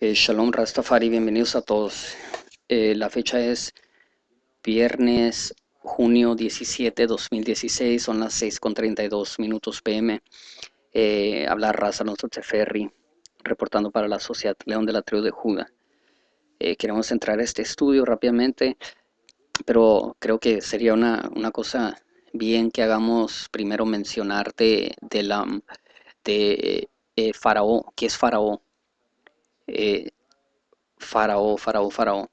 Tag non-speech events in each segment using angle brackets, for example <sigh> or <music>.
Eh, Shalom Rastafari, bienvenidos a todos. Eh, la fecha es viernes, junio 17, 2016, son las 6.32 minutos pm. Eh, habla Raza Alonso Teferri, reportando para la Sociedad León de la Tribu de Judá. Eh, queremos entrar a este estudio rápidamente, pero creo que sería una, una cosa bien que hagamos primero mencionar de, de la de Faraón, que es Faraón eh, faraón, faraón, faraón.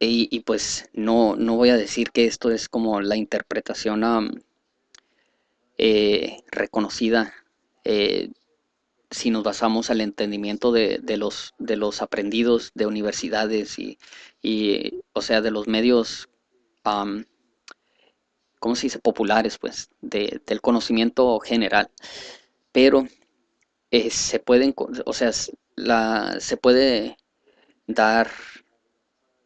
Y, pues no, no voy a decir que esto es como la interpretación eh, reconocida eh, si nos basamos al entendimiento de, de, los, de los aprendidos de universidades y, y o sea, de los medios, ¿cómo se dice? Populares, pues, de, del conocimiento general. Pero eh, se pueden, o sea, la, se puede dar,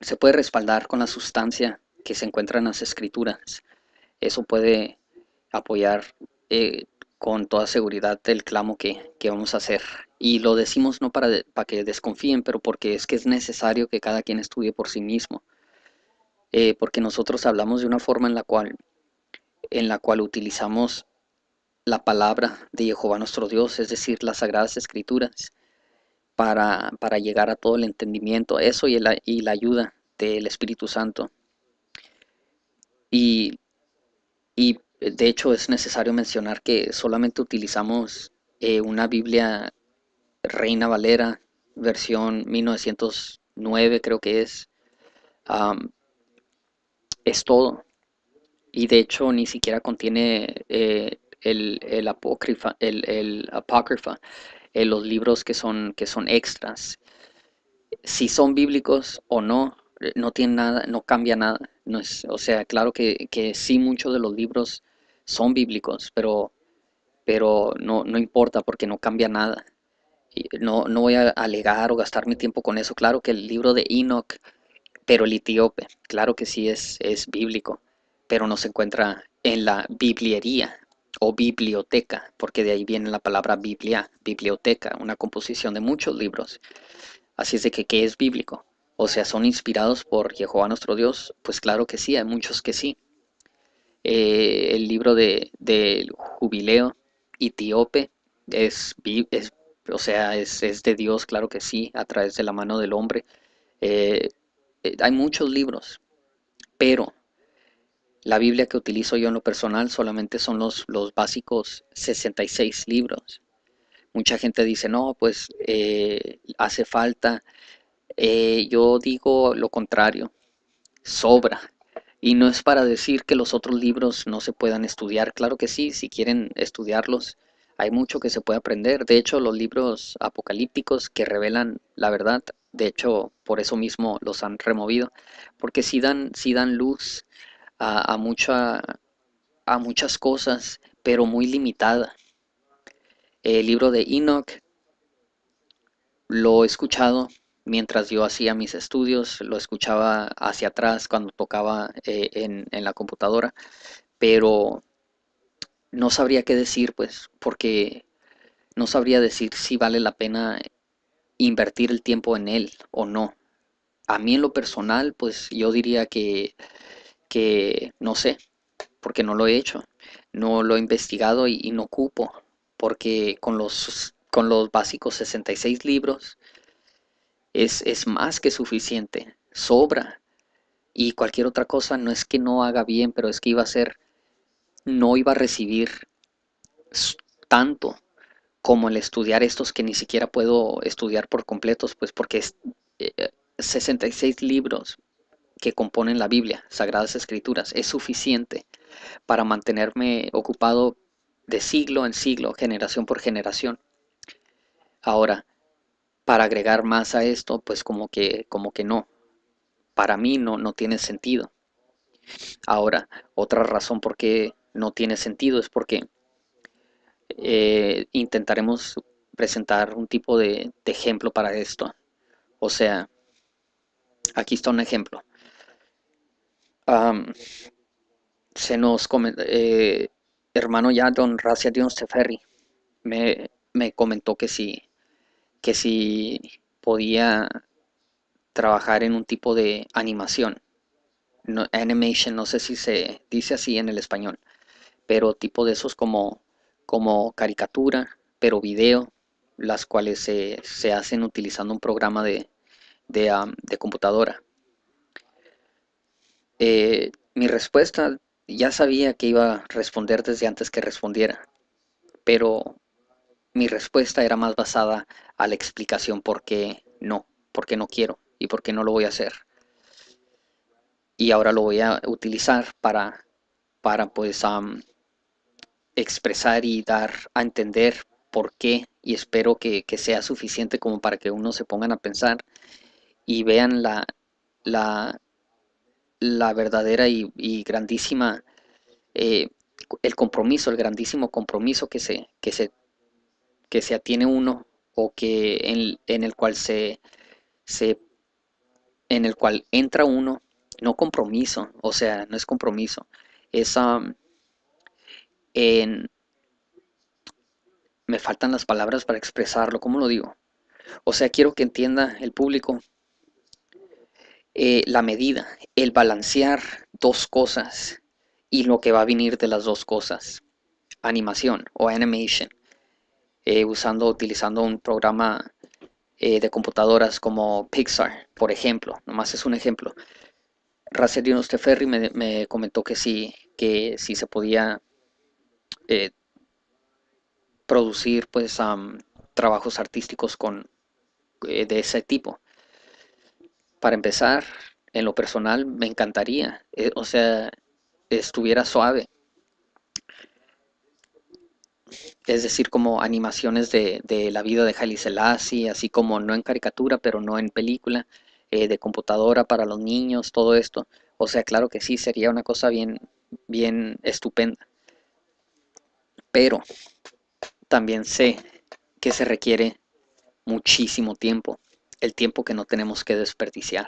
se puede respaldar con la sustancia que se encuentra en las escrituras. Eso puede apoyar eh, con toda seguridad el clamo que, que, vamos a hacer. Y lo decimos no para, para, que desconfíen, pero porque es que es necesario que cada quien estudie por sí mismo. Eh, porque nosotros hablamos de una forma en la cual, en la cual utilizamos la palabra de Jehová nuestro Dios, es decir, las sagradas escrituras para, para llegar a todo el entendimiento, eso y, la, y la ayuda del Espíritu Santo. Y, y, de hecho es necesario mencionar que solamente utilizamos eh, una Biblia Reina Valera, versión 1909 creo que es. Es todo. Y de hecho ni siquiera contiene eh, el, el, apócrifa, el, el apócrifa los libros que son, que son extras. Si son bíblicos o no, no tiene nada, no cambia nada. No es, o sea, claro que, que sí muchos de los libros son bíblicos, pero, pero no, no importa porque no cambia nada. No, no voy a alegar o gastar mi tiempo con eso. Claro que el libro de Enoch, pero el etíope, claro que sí es, es bíblico, pero no se encuentra en la bibliería o biblioteca, porque de ahí viene la palabra Biblia, biblioteca, una composición de muchos libros. Así es de que, ¿qué es bíblico? O sea, ¿son inspirados por Jehová nuestro Dios? Pues claro que sí, hay muchos que sí. Eh, el libro de, del jubileo etíope es, es o sea, es, es, de Dios, claro que sí, a través de la mano del hombre. Eh, eh hay muchos libros, pero la Biblia que utilizo yo en lo personal solamente son los, los básicos 66 libros. Mucha gente dice, no, pues eh, hace falta. Eh, yo digo lo contrario, sobra. Y no es para decir que los otros libros no se puedan estudiar. Claro que sí, si quieren estudiarlos, hay mucho que se puede aprender. De hecho, los libros apocalípticos que revelan la verdad, de hecho, por eso mismo los han removido, porque si dan, si dan luz a, mucha, a muchas cosas, pero muy limitada. El libro de Enoch lo he escuchado mientras yo hacía mis estudios, lo escuchaba hacia atrás cuando tocaba eh, en, en, la computadora, pero no sabría qué decir, pues, porque no sabría decir si vale la pena invertir el tiempo en él o no. A mí en lo personal, pues yo diría que que no sé, porque no lo he hecho, no lo he investigado y, no ocupo, porque con los, con los básicos 66 libros es, es más que suficiente, sobra. Y cualquier otra cosa no es que no haga bien, pero es que iba a ser, no iba a recibir tanto como el estudiar estos que ni siquiera puedo estudiar por completos, pues porque es, eh, 66 libros que componen la Biblia, Sagradas Escrituras, es suficiente para mantenerme ocupado de siglo en siglo, generación por generación. Ahora, para agregar más a esto, pues como que, como que no. Para mí no, no tiene sentido. Ahora, otra razón por qué no tiene sentido es porque eh, intentaremos presentar un tipo de, de ejemplo para esto. O sea, aquí está un ejemplo se nos eh, hermano ya don Racia Dion Teferri me, me comentó que si que si podía trabajar en un tipo de animación. No, animation, no sé si se dice así en el español, pero tipo de esos como, como caricatura, pero video, las cuales se, hacen utilizando un programa de, de, computadora. Eh, mi respuesta ya sabía que iba a responder desde antes que respondiera, pero mi respuesta era más basada a la explicación por qué no, por qué no quiero y por qué no lo voy a hacer. Y ahora lo voy a utilizar para, para pues expresar y dar a entender por qué y espero que, sea suficiente como para que uno se pongan a pensar y vean la, la, la verdadera y, grandísima, eh, el compromiso, el grandísimo compromiso que se, que se, que se atiene uno o que en, en el cual se, se, en el cual entra uno, no compromiso, o sea, no es compromiso, es en, me faltan las palabras para expresarlo, ¿cómo lo digo? O sea, quiero que entienda el público eh, la medida, el balancear dos cosas y lo que va a venir de las dos cosas. Animación o animation, eh, usando, utilizando un programa eh, de computadoras como Pixar, por ejemplo, nomás es un ejemplo. Racer Ferry me, me comentó que sí, que sí se podía producir pues trabajos artísticos con, de ese tipo. Para empezar, en lo personal me encantaría, eh, o sea, estuviera suave. Es decir, como animaciones de, la vida de Haile Selassie, así como no en caricatura, pero no en película, eh, de computadora para los niños, todo esto. O sea, claro que sí, sería una cosa bien, bien estupenda. Pero también sé que se requiere muchísimo tiempo el tiempo que no tenemos que desperdiciar.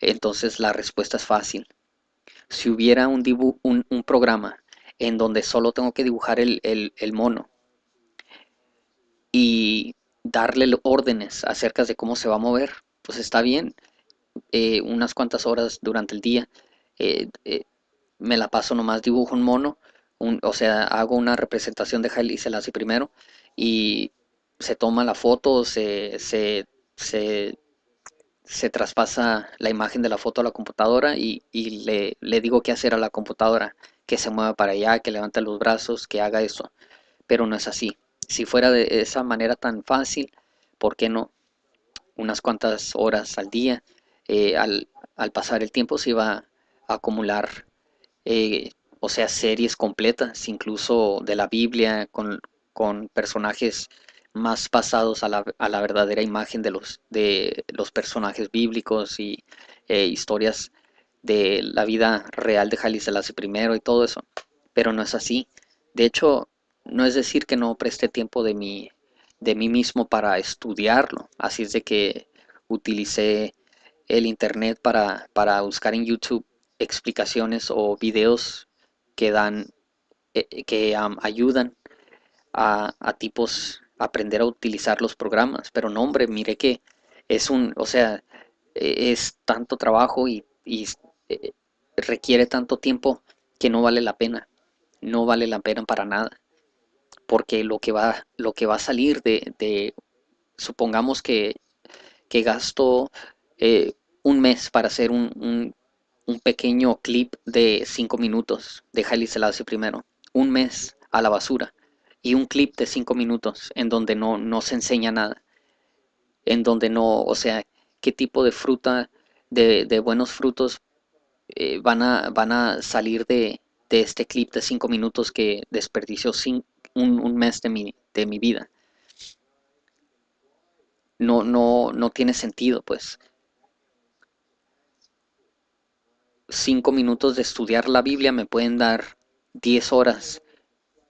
Entonces la respuesta es fácil. Si hubiera un, un, programa en donde solo tengo que dibujar el, mono y darle órdenes acerca de cómo se va a mover, pues está bien. Eh, unas cuantas horas durante el día eh, eh, me la paso nomás dibujo un mono, o sea, hago una representación de Haile Selassie primero y se toma la foto, se, se se, traspasa la imagen de la foto a la computadora y, le, le, digo qué hacer a la computadora, que se mueva para allá, que levante los brazos, que haga eso. Pero no es así. Si fuera de esa manera tan fácil, ¿por qué no? Unas cuantas horas al día, eh, al, pasar el tiempo se iba a acumular, eh, o sea, series completas, incluso de la Biblia, con, con personajes más pasados a la, a la verdadera imagen de los, de los personajes bíblicos y eh, historias de la vida real de Haile Selassie I y todo eso. Pero no es así. De hecho, no es decir que no preste tiempo de mí, de mí mismo para estudiarlo. Así es de que utilicé el internet para, para buscar en YouTube explicaciones o videos que dan eh, que ayudan a, a, tipos aprender a utilizar los programas. Pero no, hombre, mire que es un, o sea, e, es tanto trabajo y, e, requiere tanto tiempo que no vale la pena. No vale la pena para nada. Porque lo que va, lo que va a salir de, supongamos que, que gasto eh, un mes para hacer un, un, pequeño clip de 5 minutos de Haile Selassie primero. Un mes a la basura y un clip de cinco minutos en donde no, no se enseña nada, en donde no, o sea, qué tipo de fruta, de, buenos frutos eh, van, a, van a salir de, este clip de cinco minutos que desperdició sin, un, mes de mi, de mi vida. No, no, no tiene sentido, pues. Cinco minutos de estudiar la Biblia me pueden dar diez horas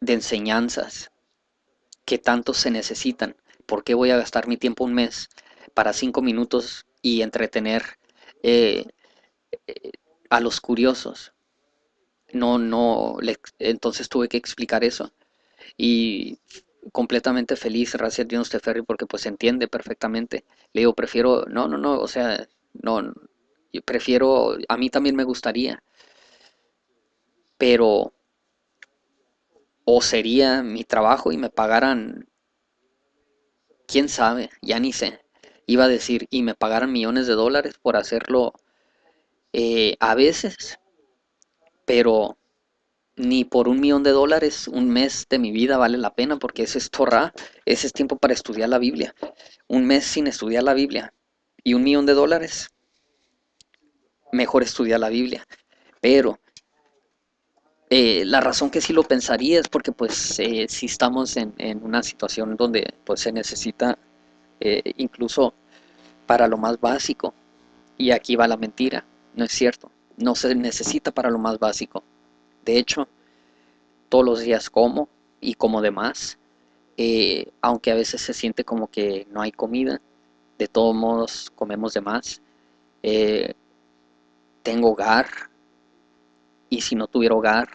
de enseñanzas que tanto se necesitan. ¿Por qué voy a gastar mi tiempo un mes para cinco minutos y entretener eh, eh, a los curiosos? No, no, entonces tuve que explicar eso. Y completamente feliz, gracias a Dios, Ferry, porque pues entiende perfectamente. Le digo, prefiero, no, no, no, o sea, no, prefiero, a mí también me gustaría, pero o sería mi trabajo y me pagaran, quién sabe, ya ni sé. Iba a decir, y me pagaran millones de dólares por hacerlo eh, a veces, pero ni por un millón de dólares un mes de mi vida vale la pena porque ese es Torah, ese es tiempo para estudiar la Biblia. Un mes sin estudiar la Biblia y un millón de dólares, mejor estudiar la Biblia. Pero eh, la razón que sí lo pensaría es porque pues eh, si estamos en, una situación donde pues se necesita eh, incluso para lo más básico y aquí va la mentira, no es cierto, no se necesita para lo más básico de hecho, todos los días como y como de más. Eh, aunque a veces se siente como que no hay comida, de todos modos comemos de más. Tengo hogar y si no tuviera hogar,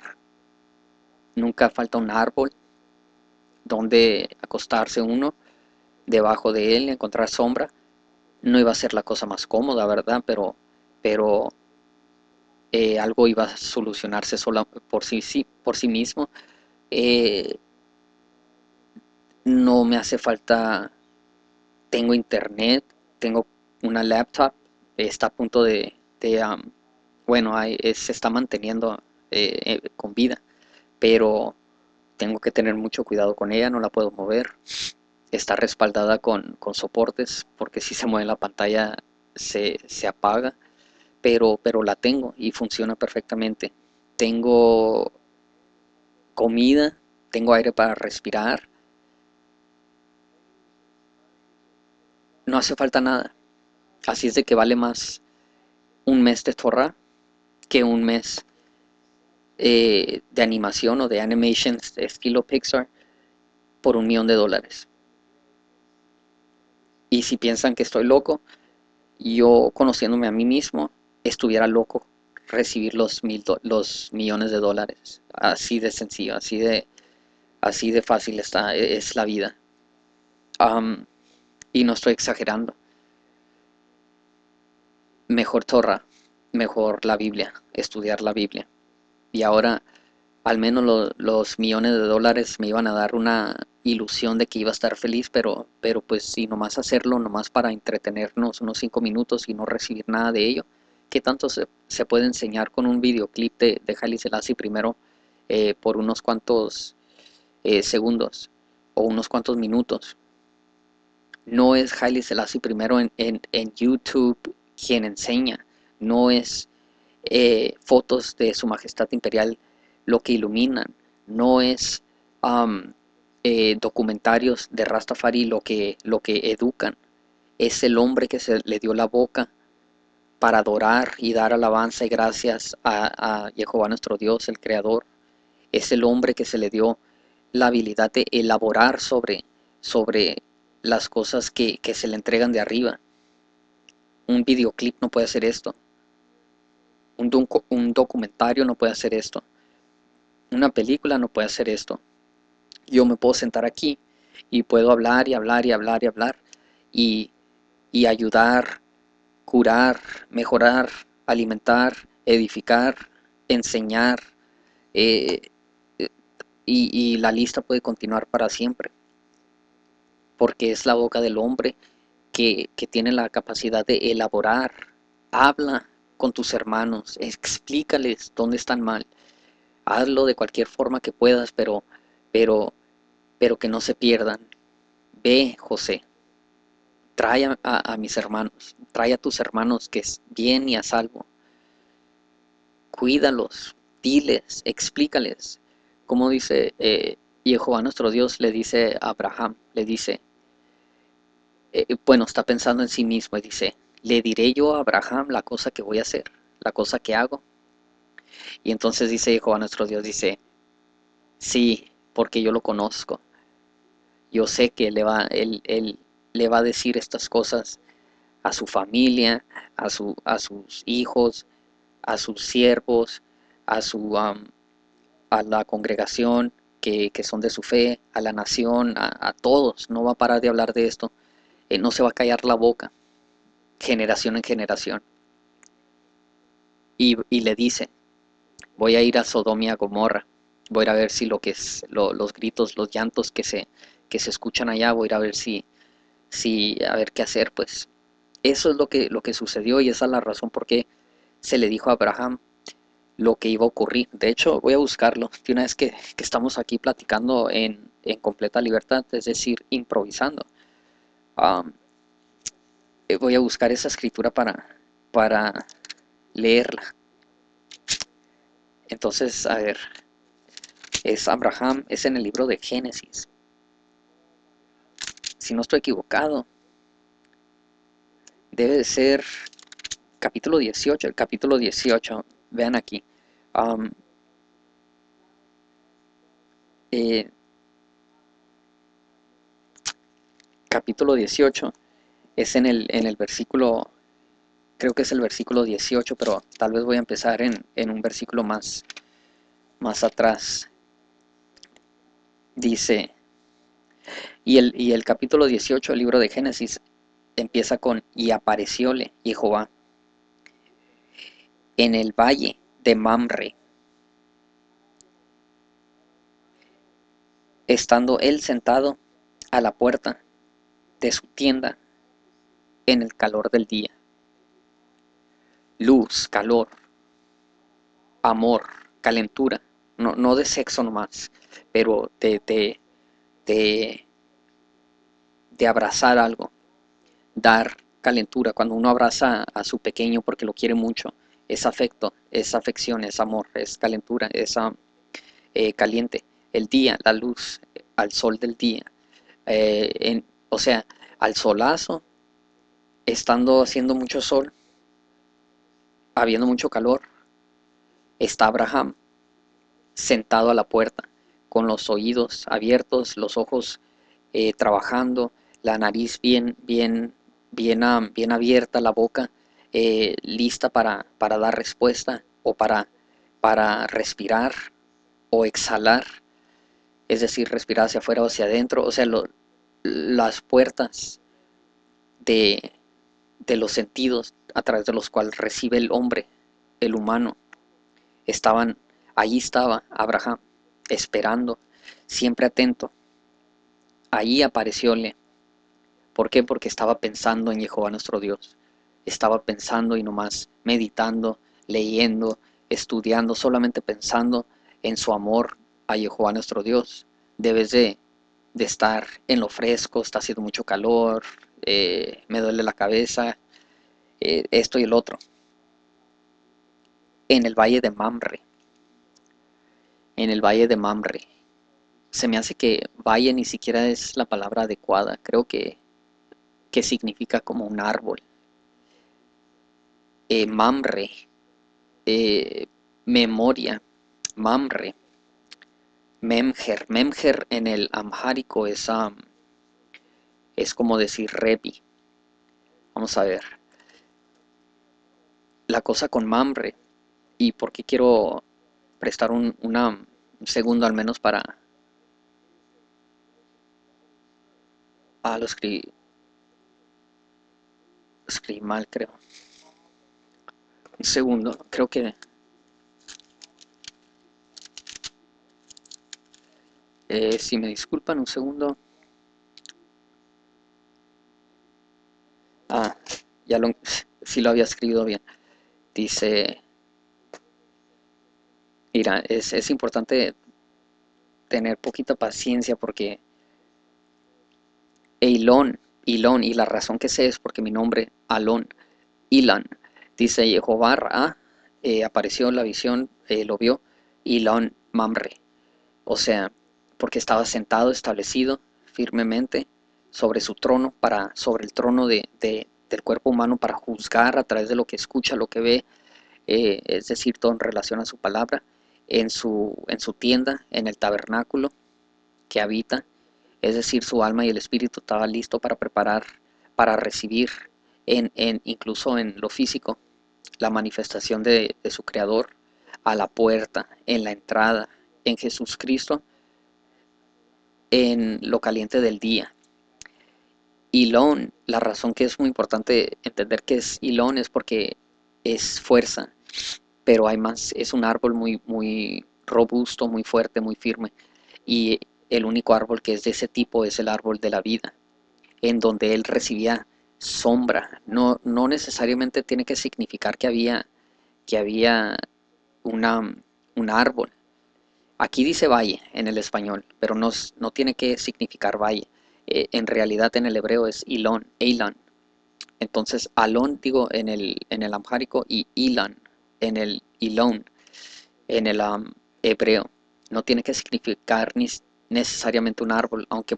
nunca falta un árbol donde acostarse uno, debajo de él, encontrar sombra. No iba a ser la cosa más cómoda, ¿verdad? Pero, pero eh, algo iba a solucionarse sola por sí, sí, por sí mismo. Eh, no me hace falta, tengo internet, tengo una laptop, está a punto de, bueno, se está manteniendo eh, con vida, pero tengo que tener mucho cuidado con ella, no la puedo mover. Está respaldada con, soportes, porque si se mueve la pantalla se, se apaga pero, pero la tengo y funciona perfectamente. Tengo comida, tengo aire para respirar. No hace falta nada. Así es de que vale más un mes de Torah que un mes eh, de animación o de animation de estilo Pixar por un millón de dólares. Y si piensan que estoy loco, yo conociéndome a mí mismo, estuviera loco recibir los, mil millones de dólares. Así de sencillo, así de, así de fácil está, e, es la vida. y no estoy exagerando. Mejor Torah, mejor la Biblia, estudiar la Biblia. Y ahora al menos los millones de dólares me iban a dar una ilusión de que iba a estar feliz, pero, pero pues si nomás hacerlo, nomás para entretenernos unos cinco minutos y no recibir nada de ello, qué tanto se, puede enseñar con un videoclip de, de Haile Selassie primero eh, por unos cuantos eh, segundos o unos cuantos minutos. No es Haile Selassie primero en, YouTube quien enseña, no es eh, fotos de su majestad imperial lo que iluminan, no es documentarios de Rastafari lo que, lo que educan, es el hombre que se le dio la boca para adorar y dar alabanza y gracias a, Jehová nuestro Dios, el Creador. Es el hombre que se le dio la habilidad de elaborar sobre, sobre las cosas que, se le entregan de arriba. Un videoclip no puede hacer esto. Un, un documentario no puede hacer esto. Una película no puede hacer esto. Yo me puedo sentar aquí y puedo hablar y hablar y hablar y hablar y, y ayudar curar, mejorar, alimentar, edificar, enseñar, eh, y, la lista puede continuar para siempre, porque es la boca del hombre que, que tiene la capacidad de elaborar, habla con tus hermanos, explícales dónde están mal, hazlo de cualquier forma que puedas, pero, pero, pero que no se pierdan. Ve, José, trae a, mis hermanos, trae a tus hermanos que es bien y a salvo. Cuídalos, diles, explícales. Como dice eh, Jehová nuestro Dios, le dice a Abraham, le dice, eh, bueno, está pensando en sí mismo y dice, le diré yo a Abraham la cosa que voy a hacer, la cosa que hago. Y entonces dice Jehová nuestro Dios, dice, sí, porque yo lo conozco. Yo sé que le va, él, él, le va a decir estas cosas a su familia, a, su, a sus hijos, a sus siervos, a, su, a la congregación, que, son de su fe, a la nación, a, todos. No va a parar de hablar de esto. Eh, no se va a callar la boca, generación en generación. Y, le dice, voy a ir a Sodoma y a Gomorra. Voy a ir a ver si lo que es los gritos, los llantos que se, que se escuchan allá, voy a ir a ver si, si, a ver qué hacer, pues. Eso es lo que, lo que sucedió y esa es la razón por qué se le dijo a Abraham, lo que iba a ocurrir. De hecho, voy a buscarlo. De una vez que, estamos aquí platicando en, completa libertad, es decir, improvisando. Eh, voy a buscar esa escritura para, para leerla. Entonces, a ver, es Abraham, es en el libro de Génesis. Si no estoy equivocado, debe de ser capítulo 18, el capítulo 18, vean aquí. Eh, capítulo 18 es en el, en el versículo, creo que es el versículo 18, pero tal vez voy a empezar en, un versículo más, más atrás. Dice, y el, y el capítulo 18 del libro de Génesis empieza con, y aparecióle Jehová en el valle de Mamre. Estando él sentado a la puerta de su tienda en el calor del día. Luz, calor, amor, calentura, no, no de sexo nomás, pero de, de, de, de abrazar algo, dar calentura, cuando uno abraza a su pequeño porque lo quiere mucho, es afecto, es afección, es amor, es calentura, es eh, caliente. El día, la luz, al sol del día. Eh, o sea, al solazo, estando haciendo mucho sol, habiendo mucho calor, está Abraham sentado a la puerta, con los oídos abiertos, los ojos eh, trabajando, la nariz bien, bien, bien, bien abierta, la boca eh, lista para, para, dar respuesta o para, para respirar o exhalar, es decir, respirar hacia afuera o hacia adentro, o sea, las puertas de, de los sentidos a través de los cuales recibe el hombre, el humano, estaban, allí estaba Abraham, esperando, siempre atento. Allí aparecióle. ¿Por qué? Porque estaba pensando en Jehová nuestro Dios estaba pensando y nomás meditando, leyendo, estudiando, solamente pensando en su amor a Jehová nuestro Dios. Debes de, estar en lo fresco, está haciendo mucho calor, eh, me duele la cabeza, eh, esto y el otro. En el valle de Mamre, en el valle de Mamre, se me hace que valle ni siquiera es la palabra adecuada, creo que, que significa como un árbol eh, mamre, memoria, mamre, memger. Memger en el amhárico es, es como decir repi. Vamos a ver. La cosa con mamre y por qué quiero prestar un, segundo al menos para... Ah, lo escribí, escribí mal creo. Un segundo, creo que... Eh, si me disculpan un segundo. Ah, ya lo, si lo había escrito bien. Dice, mira, es, es importante tener poquita paciencia porque Eilón, Ilón, y la razón que sé es porque mi nombre, Alon, Ilan, Dice Jehová eh, apareció en la visión, eh, lo vio, Laon Mamre. O sea, porque estaba sentado, establecido firmemente sobre su trono, para, sobre el trono de, del cuerpo humano para juzgar a través de lo que escucha, lo que ve, eh, es decir, todo en relación a su palabra, en su, en su tienda, en el tabernáculo que habita, es decir, su alma y el espíritu estaba listo para preparar, para recibir, en, en, incluso en lo físico, la manifestación de, su Creador a la puerta, en la entrada, en Jesucristo, en lo caliente del día. Ilón, la razón que es muy importante entender que es Ilón es porque es fuerza, pero hay más, es un árbol muy, muy robusto, muy fuerte, muy firme. Y el único árbol que es de ese tipo es el árbol de la vida, en donde él recibía sombra. No, no necesariamente tiene que significar que había, que había una, un árbol. Aquí dice valle en el español, pero no, no tiene que significar valle. Eh, en realidad en el hebreo es ilón, eilan. Entonces, alón digo en el, en el amhárico y ilan en el ilón, en el hebreo. No tiene que significar ni necesariamente un árbol, aunque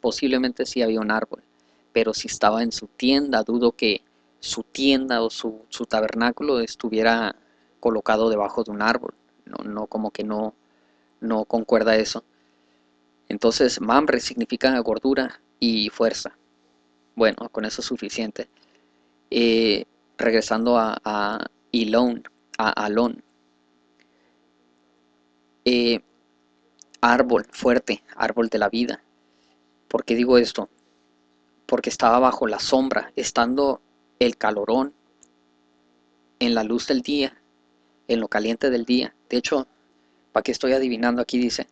posiblemente sí había un árbol. Pero si estaba en su tienda, dudo que su tienda o su, su tabernáculo estuviera colocado debajo de un árbol. No, no como que no, no concuerda eso. Entonces, mambre significa gordura y fuerza. Bueno, con eso es suficiente. Eh, regresando a, a a Alón. Eh, árbol fuerte, árbol de la vida. ¿Por qué digo esto? Porque estaba bajo la sombra, estando el calorón en la luz del día, en lo caliente del día. De hecho, para que estoy adivinando aquí dice,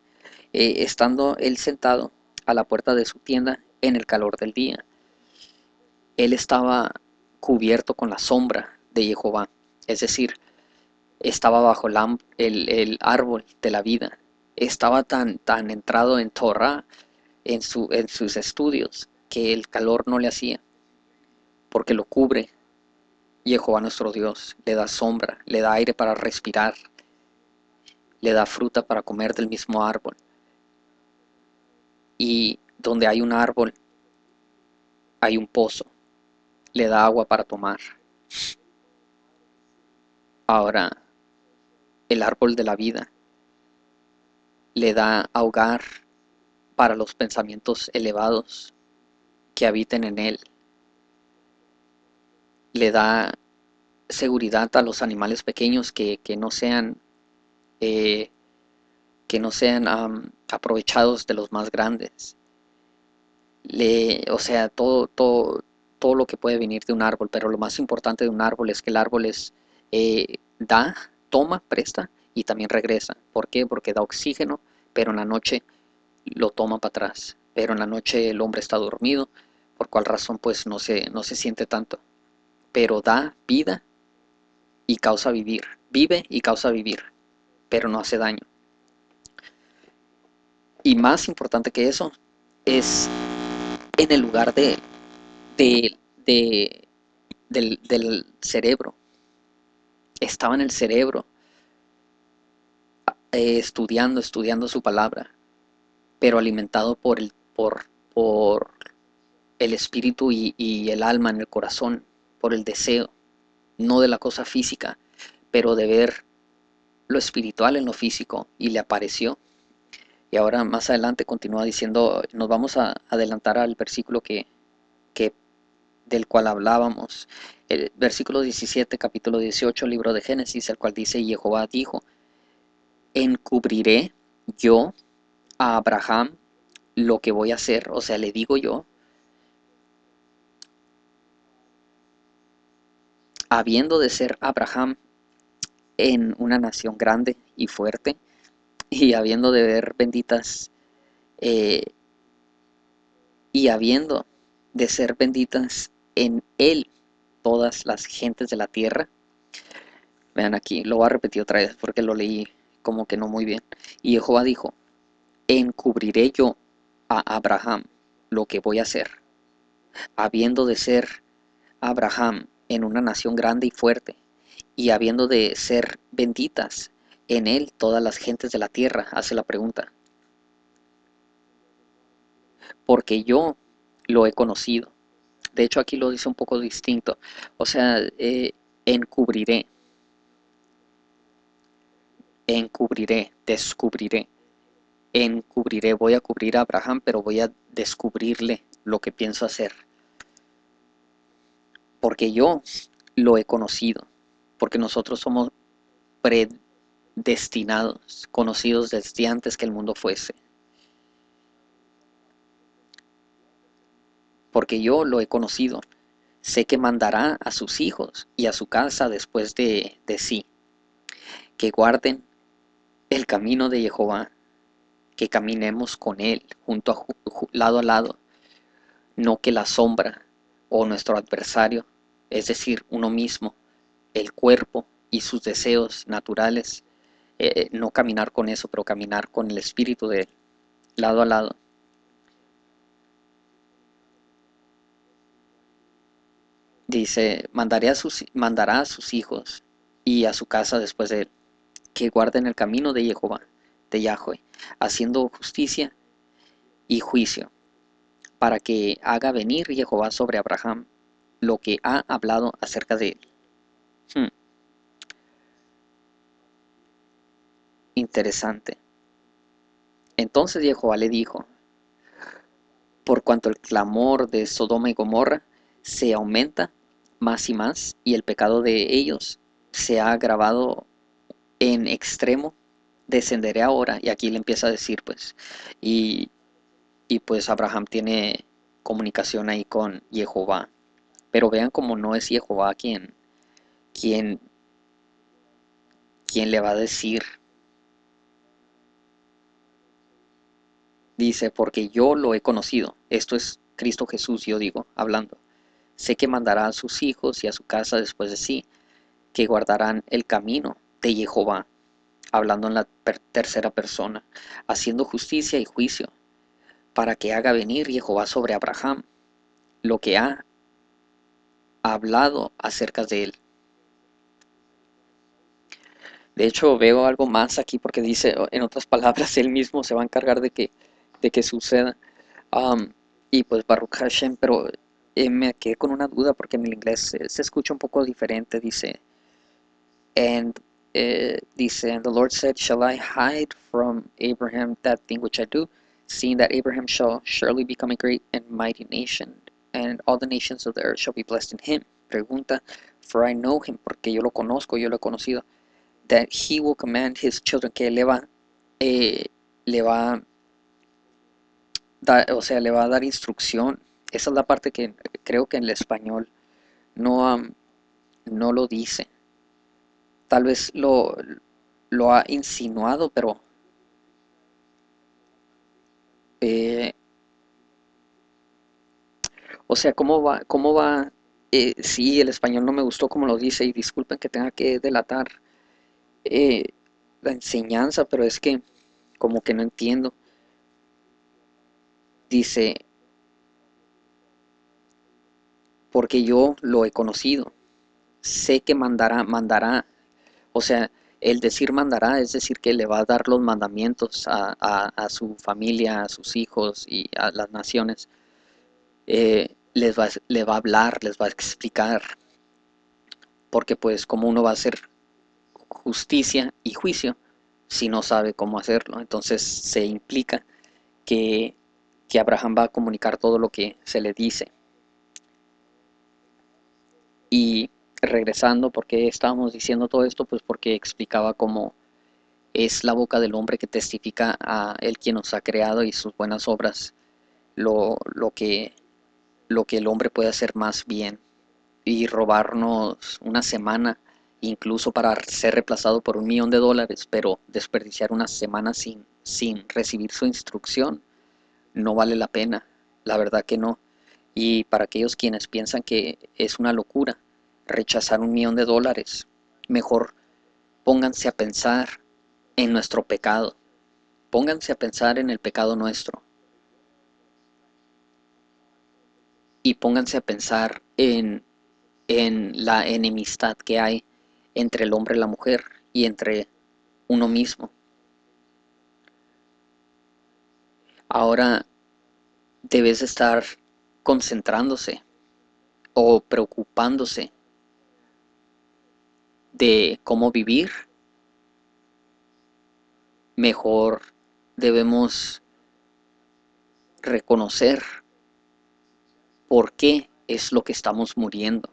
eh, estando él sentado a la puerta de su tienda en el calor del día. Él estaba cubierto con la sombra de Jehová, es decir, estaba bajo el, el, árbol de la vida, estaba tan, tan entrado en Torah, en, su, en sus estudios, que el calor no le hacía, porque lo cubre Jehová nuestro Dios, le da sombra, le da aire para respirar, le da fruta para comer del mismo árbol. Y donde hay un árbol, hay un pozo, le da agua para tomar. Ahora, el árbol de la vida le da ahogar para los pensamientos elevados que habiten en él. Le da seguridad a los animales pequeños que, no sean eh, que no sean aprovechados de los más grandes. O sea, todo, todo, todo lo que puede venir de un árbol, pero lo más importante de un árbol es que el árbol es, eh, da, toma, presta y también regresa. ¿Por qué? Porque da oxígeno, pero en la noche lo toma para atrás. Pero en la noche el hombre está dormido, por cual razón pues no se, no se siente tanto. Pero da vida y causa vivir. Vive y causa vivir, pero no hace daño. Y más importante que eso, es en el lugar de, de, del, cerebro. Estaba en el cerebro, eh, estudiando, estudiando su palabra, pero alimentado por el, por, por el espíritu y, y el alma en el corazón, por el deseo, no de la cosa física, pero de ver lo espiritual en lo físico, y le apareció y ahora más adelante continúa diciendo, nos vamos a adelantar al versículo que, del cual hablábamos, el versículo 17, capítulo 18, libro de Génesis, el cual dice, Jehová dijo, encubriré yo a Abraham lo que voy a hacer, o sea, le digo yo, habiendo de ser Abraham en una nación grande y fuerte, y habiendo de ver benditas eh, y habiendo de ser benditas en él todas las gentes de la tierra. Vean aquí, lo voy a repetir otra vez porque lo leí como que no muy bien. Y Jehová dijo, encubriré yo a Abraham lo que voy a hacer, habiendo de ser Abraham en una nación grande y fuerte, y habiendo de ser benditas en él todas las gentes de la tierra, hace la pregunta. Porque yo lo he conocido. De hecho, aquí lo dice un poco distinto. O sea, eh, encubriré. Encubriré, descubriré. Encubriré, voy a cubrir a Abraham, pero voy a descubrirle lo que pienso hacer. Porque yo lo he conocido. Porque nosotros somos pred destinados, conocidos desde antes que el mundo fuese. porque yo lo he conocido. Sé que mandará a sus hijos y a su casa después de, de sí, que guarden el camino de Jehová, que caminemos con él junto a lado a lado, no que la sombra o nuestro adversario, es decir, uno mismo, el cuerpo y sus deseos naturales, eh, no caminar con eso, pero caminar con el espíritu de él, lado a lado. Dice, mandará a sus hijos y a su casa después de él, que guarden el camino de Jehová, de Yahweh, haciendo justicia y juicio, para que haga venir Jehová sobre Abraham lo que ha hablado acerca de él. Hmm. Interesante. Entonces Jehová le dijo, por cuanto el clamor de Sodoma y Gomorra se aumenta más y más y el pecado de ellos se ha agravado en extremo, descenderé ahora. Y aquí le empieza a decir, pues, y, y pues Abraham tiene comunicación ahí con Jehová. Pero vean como no es Jehová quien, quien, quien le va a decir. Dice, porque yo lo he conocido. Esto es Cristo Jesús, yo digo, hablando. Sé que mandará a sus hijos y a su casa después de sí, que guardarán el camino de Jehová, hablando en la tercera persona, haciendo justicia y juicio, para que haga venir Jehová sobre Abraham lo que ha hablado acerca de él. De hecho, veo algo más aquí porque dice, en otras palabras, <laughs> él mismo se va a encargar de que, de que suceda. y pues Baruch Hashem, pero eh, me quedé con una duda porque en el inglés se, escucha un poco diferente. Dice, and uh, dice, and the Lord said, Shall I hide from Abraham that thing which I do, seeing that Abraham shall surely become a great and mighty nation, and all the nations of the earth shall be blessed in him. Pregunta, for I know him, porque yo lo conozco, yo lo he conocido, that he will command his children, que le va, eh, le va, da, o sea, le va a dar instrucción esa es la parte que creo que en el español no, no lo dice. Tal vez lo, lo ha insinuado, pero eh, o sea, ¿cómo va? ¿Cómo va? Eh, sí, el español no me gustó como lo dice y disculpen que tenga que delatar eh, la enseñanza, pero es que como que no entiendo. Dice, porque yo lo he conocido. Sé que mandará, mandará, o sea, el decir mandará es decir que le va a dar los mandamientos a, su familia, a sus hijos y a las naciones. Eh, les va, le va a hablar, les va a explicar, porque pues como uno va a hacer justicia y juicio si no sabe cómo hacerlo. Entonces se implica que, que Abraham va a comunicar todo lo que se le dice. Y regresando, porque estábamos diciendo todo esto? Pues porque explicaba cómo es la boca del hombre que testifica a él quien nos ha creado y sus buenas obras, lo, lo, que, lo que el hombre puede hacer más bien y robarnos una semana incluso para ser reemplazado por un millón de dólares, pero desperdiciar una semana sin, sin recibir su instrucción no vale la pena, la verdad que no. Y para aquellos quienes piensan que es una locura rechazar un millón de dólares, mejor pónganse a pensar en nuestro pecado. Pónganse a pensar en el pecado nuestro. Y pónganse a pensar en, en la enemistad que hay entre el hombre y la mujer y entre uno mismo. Ahora debes estar concentrándose o preocupándose de cómo vivir, mejor debemos reconocer por qué es lo que estamos muriendo.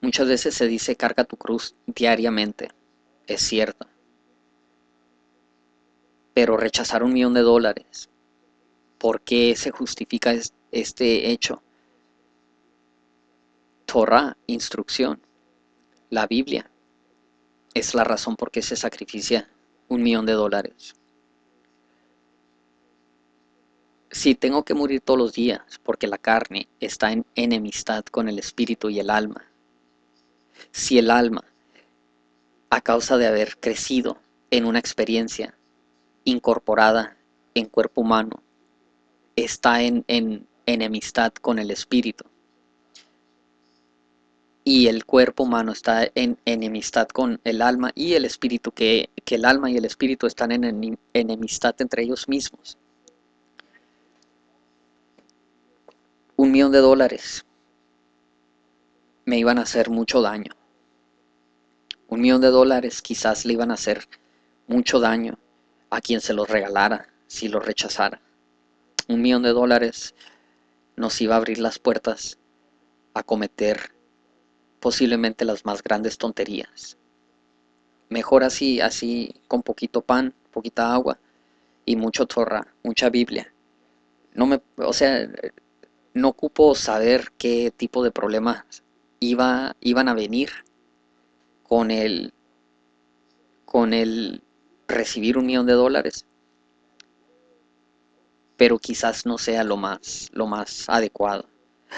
Muchas veces se dice carga tu cruz diariamente, es cierto. Pero rechazar un millón de dólares ¿Por qué se justifica este hecho? Torah, instrucción. La Biblia es la razón por qué se sacrifica un millón de dólares. Si tengo que morir todos los días porque la carne está en enemistad con el espíritu y el alma, si el alma, a causa de haber crecido en una experiencia incorporada en cuerpo humano, está en, enemistad con el espíritu, y el cuerpo humano está en enemistad con el alma y el espíritu, que, que el alma y el espíritu están en enemistad entre ellos mismos. Un millón de dólares me iban a hacer mucho daño. Un millón de dólares quizás le iban a hacer mucho daño a quien se los regalara si lo rechazara. Un millón de dólares nos iba a abrir las puertas a cometer posiblemente las más grandes tonterías. Mejor así, así con poquito pan, poquita agua y mucho torra, mucha Biblia. No me, o sea, no ocupo saber qué tipo de problemas iba, iban a venir con el, con el recibir un millón de dólares, pero quizás no sea lo más, lo más adecuado.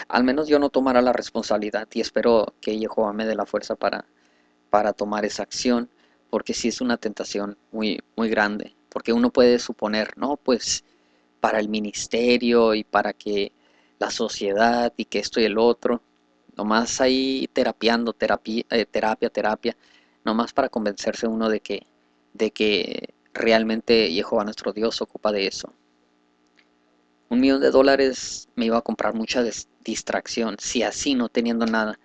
Al menos yo no tomará la responsabilidad y espero que Jehová me dé la fuerza para, para tomar esa acción, porque sí es una tentación muy, muy grande, porque uno puede suponer, no, pues para el ministerio y para que la sociedad y que esto y el otro, nomás ahí terapiando, terapia, eh, terapia, terapia, nomás para convencerse uno de que, de que realmente Jehová nuestro Dios ocupa de eso. Un millón de dólares me iba a comprar mucha distracción. Si así, no teniendo nada,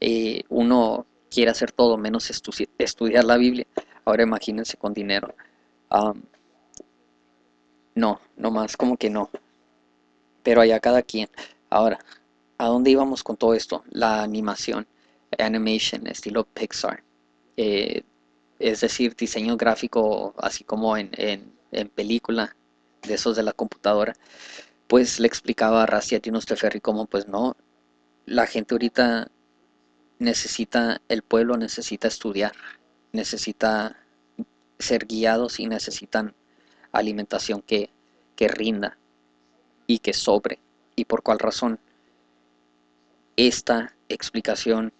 eh, uno quiere hacer todo menos estudiar la Biblia, ahora imagínense con dinero. no, no más, como que no. Pero allá cada quien. Ahora, ¿a dónde íbamos con todo esto? La animación, animation, estilo Pixar. Eh, es decir, diseño gráfico, así como en, en película, de esos de la computadora pues le explicaba a Racia Tino Teferri cómo pues no, la gente ahorita necesita, el pueblo necesita estudiar, necesita ser guiados y necesitan alimentación que, que rinda y que sobre. ¿Y por cuál razón? Esta explicación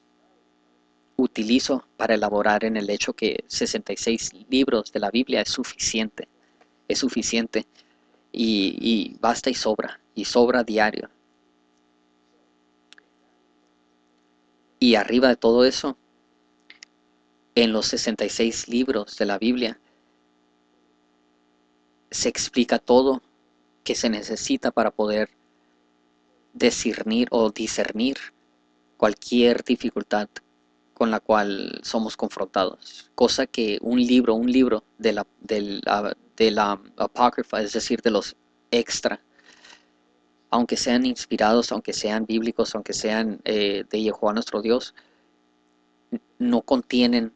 utilizo para elaborar en el hecho que 66 libros de la Biblia es suficiente, es suficiente y, basta y sobra, y sobra diario. Y arriba de todo eso, en los 66 libros de la Biblia, se explica todo que se necesita para poder discernir o discernir cualquier dificultad con la cual somos confrontados. Cosa que un libro, un libro de la, la, de la apócrifa, es decir, de los extra, aunque sean inspirados, aunque sean bíblicos, aunque sean eh, de Jehová nuestro Dios, no contienen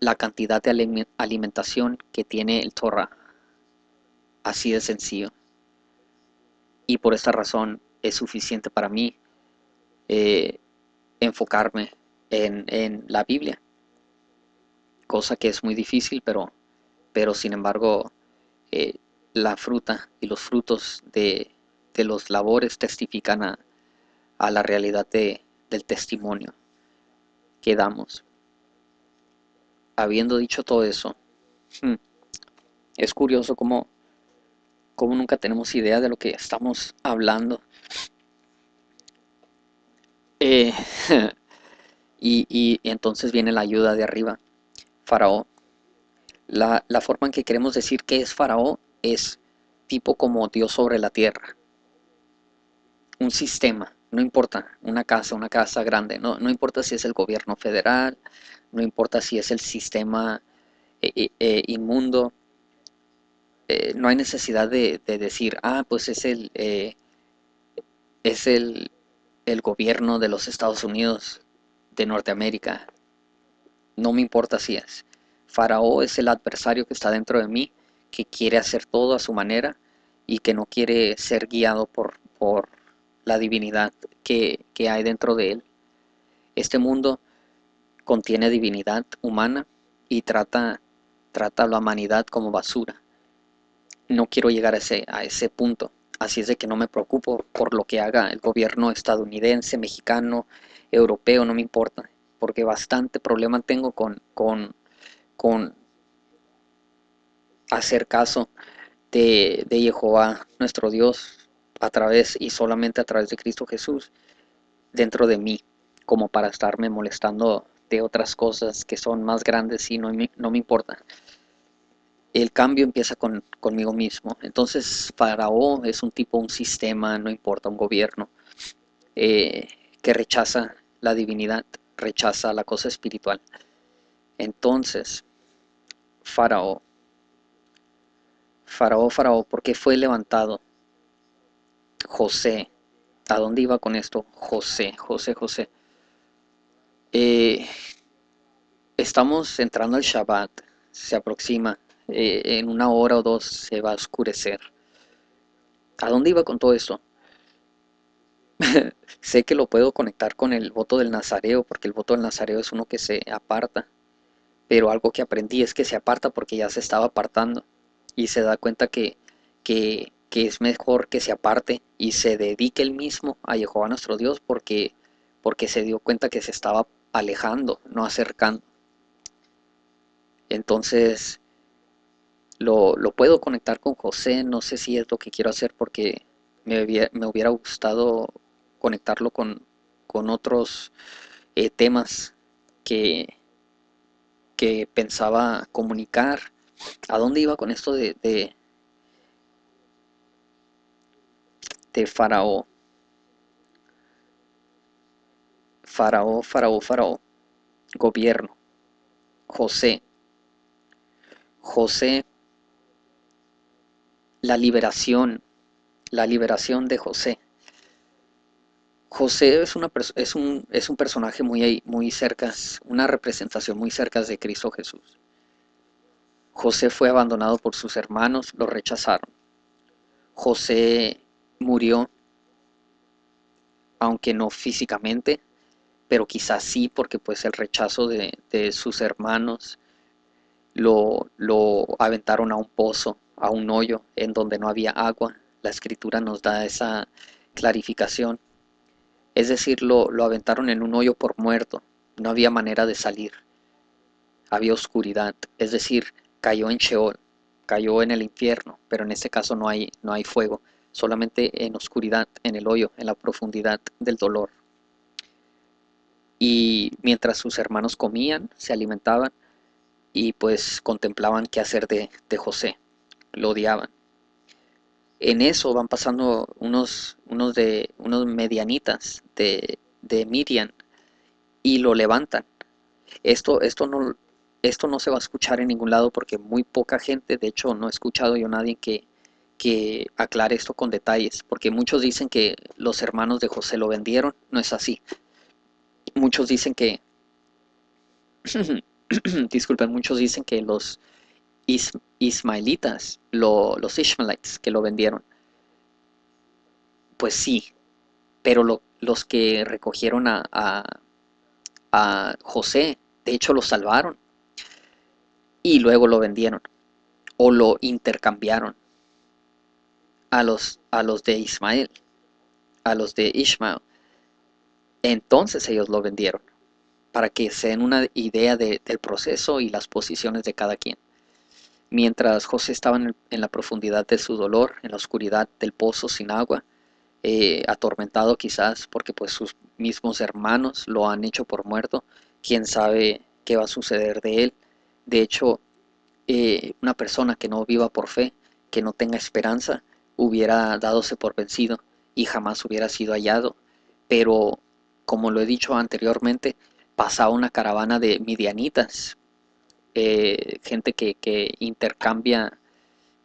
la cantidad de alimentación que tiene el Torah. Así de sencillo. Y por esta razón es suficiente para mí eh, enfocarme en, la Biblia, cosa que es muy difícil, pero, pero sin embargo eh, la fruta y los frutos de, los labores testifican a, la realidad del testimonio que damos. Habiendo dicho todo eso, hmm, es curioso cómo, cómo nunca tenemos idea de lo que estamos hablando. Eh, <laughs> y, entonces viene la ayuda de arriba. Faraón. La, forma en que queremos decir que es Faraón es tipo como Dios sobre la tierra. Un sistema, no importa, una casa, una casa grande, no, no importa si es el gobierno federal, no importa si es el sistema eh, eh, eh, inmundo, no hay necesidad de, decir, ah, pues es el, es el, el gobierno de los Estados Unidos, de Norteamérica. No me importa si es. Faraón es el adversario que está dentro de mí, que quiere hacer todo a su manera y que no quiere ser guiado por, por la divinidad que, que hay dentro de él. Este mundo contiene divinidad humana y trata, trata a la humanidad como basura. No quiero llegar a ese, a ese punto. Así es de que no me preocupo por lo que haga el gobierno estadounidense, mexicano, europeo, no me importa. Porque bastante problema tengo con, con, con hacer caso de, de Jehová, nuestro Dios, a través y solamente a través de Cristo Jesús dentro de mí, como para estarme molestando de otras cosas que son más grandes y no, no me importa. El cambio empieza con, conmigo mismo. Entonces, Faraón es un tipo, un sistema, no importa, un gobierno, eh, que rechaza la divinidad, rechaza la cosa espiritual. Entonces, Faraón, Faraón, Faraón, ¿por qué fue levantado? José, ¿a dónde iba con esto? José, José, José. Eh, estamos entrando al Shabbat, se aproxima, eh, en una hora o dos se va a oscurecer. ¿A dónde iba con todo esto? <laughs> sé que lo puedo conectar con el voto del Nazareo, porque el voto del Nazareo es uno que se aparta, pero algo que aprendí es que se aparta porque ya se estaba apartando y se da cuenta que, que, que es mejor que se aparte y se dedique él mismo a Jehová nuestro Dios porque, porque se dio cuenta que se estaba alejando, no acercando. Entonces, lo, puedo conectar con José, no sé si es lo que quiero hacer porque me, hubiera, gustado conectarlo con, otros eh, temas que, que pensaba comunicar. ¿A dónde iba con esto de, de, de Faraón? Faraón, Faraón, Faraón, gobierno, José. José, la liberación, la liberación de José. José es, un, es un personaje muy, muy cerca, una representación muy cerca de Cristo Jesús. José fue abandonado por sus hermanos, lo rechazaron. José murió, aunque no físicamente, pero quizás sí porque pues el rechazo de, sus hermanos lo, lo, aventaron a un pozo, a un hoyo en donde no había agua. La escritura nos da esa clarificación. Es decir, lo, lo aventaron en un hoyo por muerto, no había manera de salir. Había oscuridad, es decir, cayó en Sheol, cayó en el infierno, pero en este caso no hay, no hay fuego, solamente en oscuridad, en el hoyo, en la profundidad del dolor. Y mientras sus hermanos comían, se alimentaban y pues contemplaban qué hacer de, José, lo odiaban. En eso van pasando unos, unos, de, unos medianitas de, de Midian y lo levantan. Esto, esto, no, esto no se va a escuchar en ningún lado porque muy poca gente, de hecho no he escuchado yo nadie que, que aclare esto con detalles, porque muchos dicen que los hermanos de José lo vendieron, no es así muchos dicen que, <clears throat> disculpen, muchos dicen que los ismaelitas, los ishmaelites que lo vendieron, pues sí, pero los que recogieron a, José, de hecho lo salvaron y luego lo vendieron o lo intercambiaron a los, a los de Ismael, a los de Ishmael. Entonces ellos lo vendieron, para que se den una idea del proceso y las posiciones de cada quien. Mientras José estaba en, la profundidad de su dolor, en la oscuridad del pozo sin agua, eh, atormentado quizás porque pues sus mismos hermanos lo han hecho por muerto, quién sabe qué va a suceder de él. De hecho, eh, una persona que no viva por fe, que no tenga esperanza, hubiera dadose por vencido y jamás hubiera sido hallado. Pero como lo he dicho anteriormente, pasaba una caravana de midianitas, eh, gente que, intercambia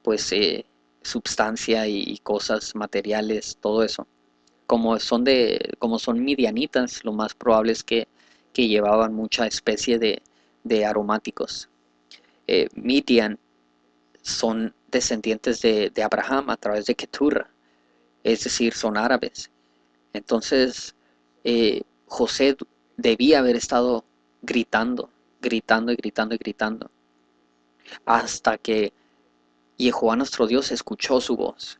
pues eh, sustancia y, cosas materiales, todo eso. Como son de, como son midianitas, lo más probable es que, llevaban mucha especie de, aromáticos. Eh, Midian son descendientes de, Abraham a través de Keturra, es decir, son árabes. Entonces, José debía haber estado gritando, gritando y gritando y gritando, hasta que Jehová nuestro Dios escuchó su voz.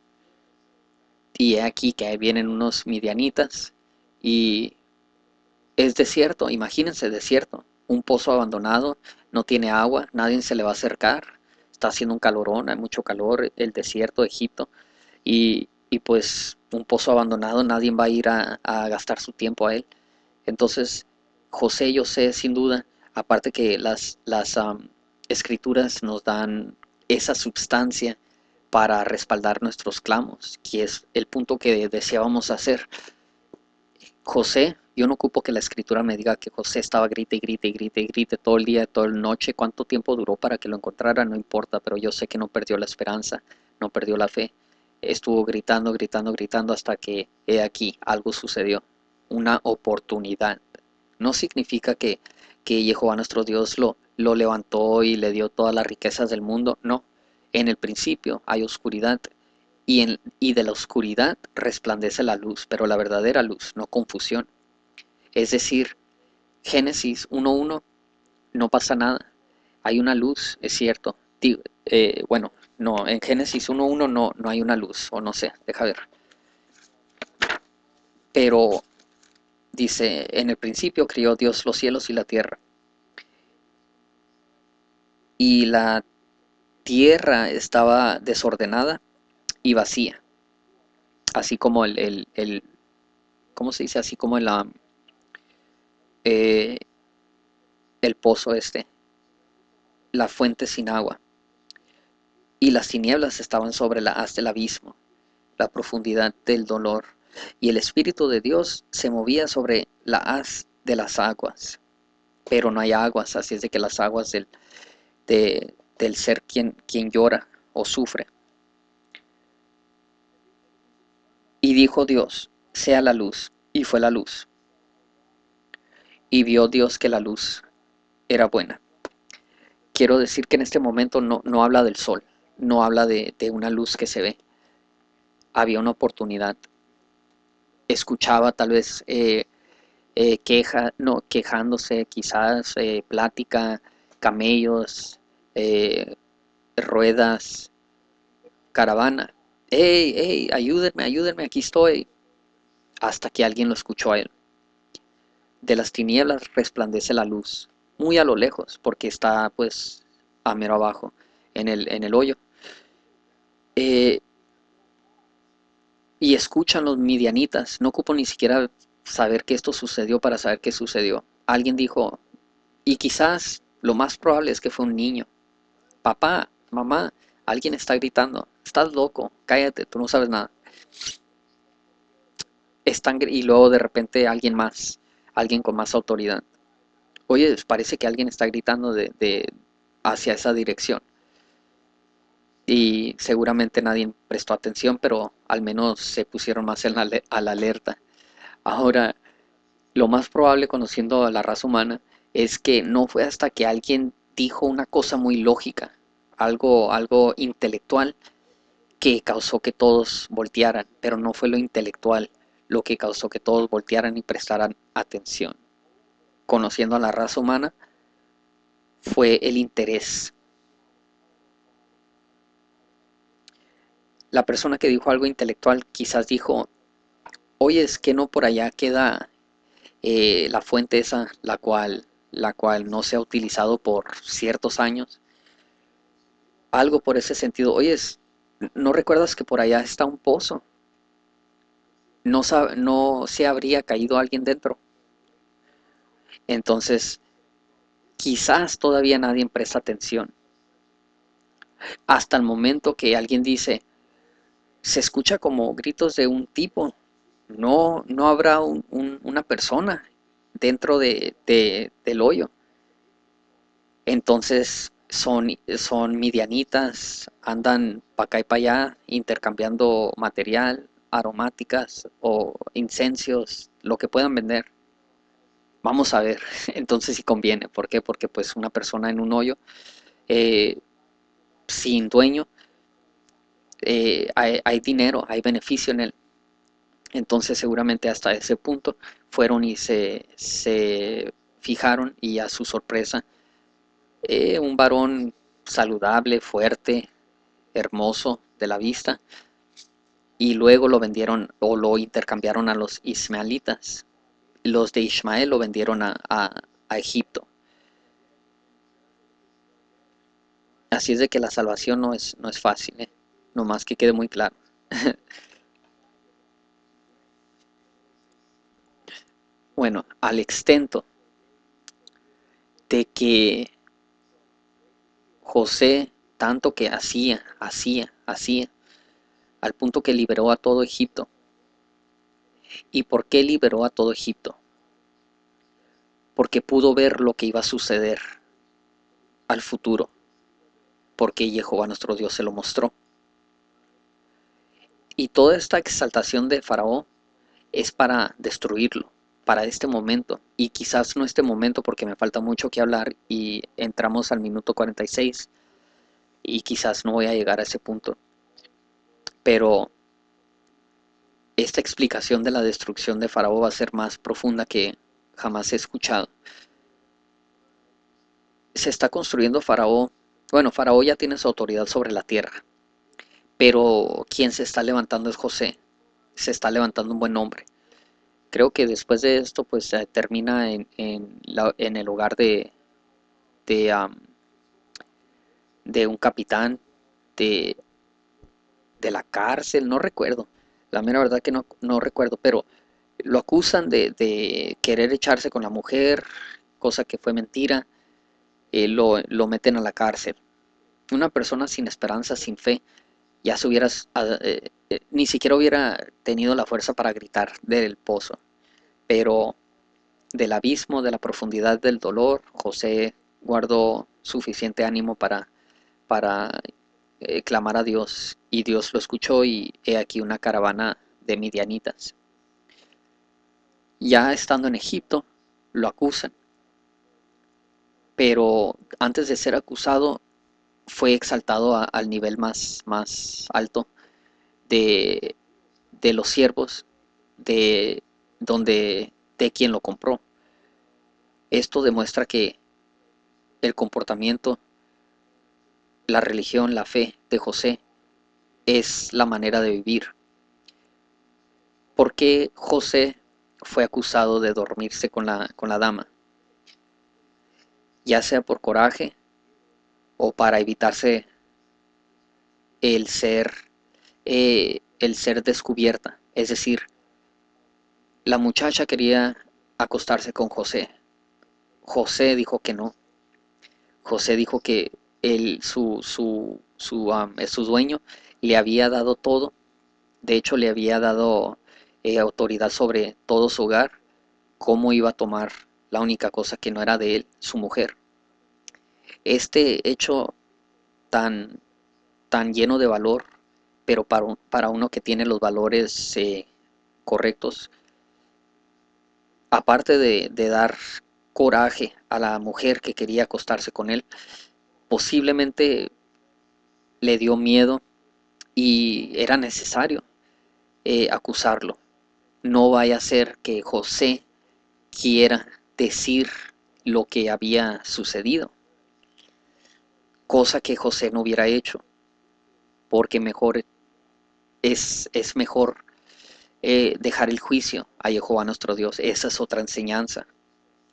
Y he aquí que vienen unos midianitas y es desierto, imagínense desierto, un pozo abandonado, no tiene agua, nadie se le va a acercar, está haciendo un calorón, hay mucho calor, el desierto de Egipto, y, pues un pozo abandonado, nadie va a ir a, gastar su tiempo a él. Entonces, José, yo sé sin duda, aparte que las, las escrituras nos dan esa substancia para respaldar nuestros clamos, que es el punto que deseábamos hacer. José, yo no ocupo que la escritura me diga que José estaba grite y grite y grite y grite todo el día, toda la noche, cuánto tiempo duró para que lo encontrara, no importa, pero yo sé que no perdió la esperanza, no perdió la fe. Estuvo gritando, gritando, gritando hasta que, he aquí, algo sucedió, una oportunidad. No significa que, que Jehová nuestro Dios lo, lo levantó y le dio todas las riquezas del mundo, no. En el principio hay oscuridad, y, de la oscuridad resplandece la luz, pero la verdadera luz, no confusión. Es decir, Génesis 1.1 no pasa nada. Hay una luz, es cierto. Eh, bueno, no, en Génesis 1.1 no, no hay una luz, o no sé, deja ver. Pero dice, en el principio crió Dios los cielos y la tierra. Y la tierra estaba desordenada y vacía. Así como el, el, ¿cómo se dice? Así como el, eh, el pozo este, la fuente sin agua. Y las tinieblas estaban sobre la haz del abismo, la profundidad del dolor. Y el Espíritu de Dios se movía sobre la haz de las aguas. Pero no hay aguas, así es de que las aguas del, del ser quien, quien llora o sufre. Y dijo Dios, sea la luz, y fue la luz. Y vio Dios que la luz era buena. Quiero decir que en este momento no, no habla del sol, no habla de, una luz que se ve. Había una oportunidad. Escuchaba tal vez eh, eh, queja, no, quejándose, quizás eh, plática, camellos, ruedas, caravana hey, hey, ayúdenme, ayúdenme, aquí estoy. Hasta que alguien lo escuchó a él. De las tinieblas resplandece la luz, muy a lo lejos, porque está pues a mero abajo, en el, en el hoyo. Y escuchan los midianitas, no ocupo ni siquiera saber que esto sucedió para saber qué sucedió. Alguien dijo, y quizás lo más probable es que fue un niño. Papá, mamá, alguien está gritando, estás loco, cállate, tú no sabes nada. Están, y luego de repente alguien más, alguien con más autoridad. Oye, parece que alguien está gritando de, hacia esa dirección. Y seguramente nadie prestó atención, pero al menos se pusieron más a la alerta. Ahora, lo más probable conociendo a la raza humana es que no fue hasta que alguien dijo una cosa muy lógica, algo, algo intelectual que causó que todos voltearan, pero no fue lo intelectual lo que causó que todos voltearan y prestaran atención. Conociendo a la raza humana, fue el interés. La persona que dijo algo intelectual quizás dijo, oye, es que no por allá queda eh, la fuente esa, la cual, la cual no se ha utilizado por ciertos años algo por ese sentido. Oye, ¿no recuerdas que por allá está un pozo? No, no se habría caído alguien dentro. Entonces, quizás todavía nadie presta atención. Hasta el momento que alguien dice, se escucha como gritos de un tipo. No, no habrá una persona dentro de, del hoyo. Entonces son, son midianitas, andan para acá y para allá intercambiando material, aromáticas o incensios, lo que puedan vender. Vamos a ver, <laughs> entonces si conviene. ¿Por qué? Porque pues una persona en un hoyo eh, sin dueño eh, hay, dinero, hay beneficio en él. Entonces seguramente hasta ese punto fueron y se, se fijaron y a su sorpresa, eh, un varón saludable, fuerte, hermoso de la vista, y luego lo vendieron o lo intercambiaron a los ismaelitas. Los de Ismael lo vendieron a, a- a Egipto. Así es de que la salvación no es, no es fácil, ¿eh? Nomás que quede muy claro. <laughs> Bueno, al extento de que José tanto que hacía, hacía, hacía, al punto que liberó a todo Egipto. ¿Y por qué liberó a todo Egipto? Porque pudo ver lo que iba a suceder al futuro, porque Jehová nuestro Dios se lo mostró. Y toda esta exaltación de Faraón es para destruirlo, para este momento. Y quizás no este momento porque me falta mucho que hablar y entramos al minuto 46 y quizás no voy a llegar a ese punto. Pero esta explicación de la destrucción de Faraón va a ser más profunda que jamás he escuchado. Se está construyendo Faraón. Bueno, Faraón ya tiene su autoridad sobre la tierra, pero quien se está levantando es José. Se está levantando un buen hombre. Creo que después de esto, pues termina en, en, la- en el hogar de, de un capitán de, de la cárcel, no recuerdo. La mera verdad que no, no recuerdo, pero lo acusan de, de querer echarse con la mujer, cosa que fue mentira. eh, lo, lo meten a la cárcel. Una persona sin esperanza, sin fe, ya se ah, eh, eh, ni siquiera hubiera tenido la fuerza para gritar del pozo. Pero del abismo, de la profundidad del dolor, José guardó suficiente ánimo para, para eh, clamar a Dios y Dios lo escuchó y he aquí una caravana de midianitas. Ya estando en Egipto, lo acusan, pero antes de ser acusado fue exaltado al nivel más, más alto de, de los siervos de donde de quien lo compró. Esto demuestra que el comportamiento, la religión, la fe de José es la manera de vivir. ¿Por qué José fue acusado de dormirse con la, con la dama? Ya sea por coraje o para evitarse el ser, eh, el ser descubierta. Es decir, la muchacha quería acostarse con José. José dijo que no. José dijo que él, su, su, su, su dueño le había dado todo. De hecho, le había dado eh, autoridad sobre todo su hogar. Cómo iba a tomar la única cosa que no era de él, su mujer. Este hecho tan, tan lleno de valor, pero para, para uno que tiene los valores eh, correctos, aparte de, de dar coraje a la mujer que quería acostarse con él, posiblemente le dio miedo y era necesario eh, acusarlo. No vaya a ser que José quiera decir lo que había sucedido, cosa que José no hubiera hecho, porque mejor es, es mejor eh, dejar el juicio a Jehová nuestro Dios. Esa es otra enseñanza.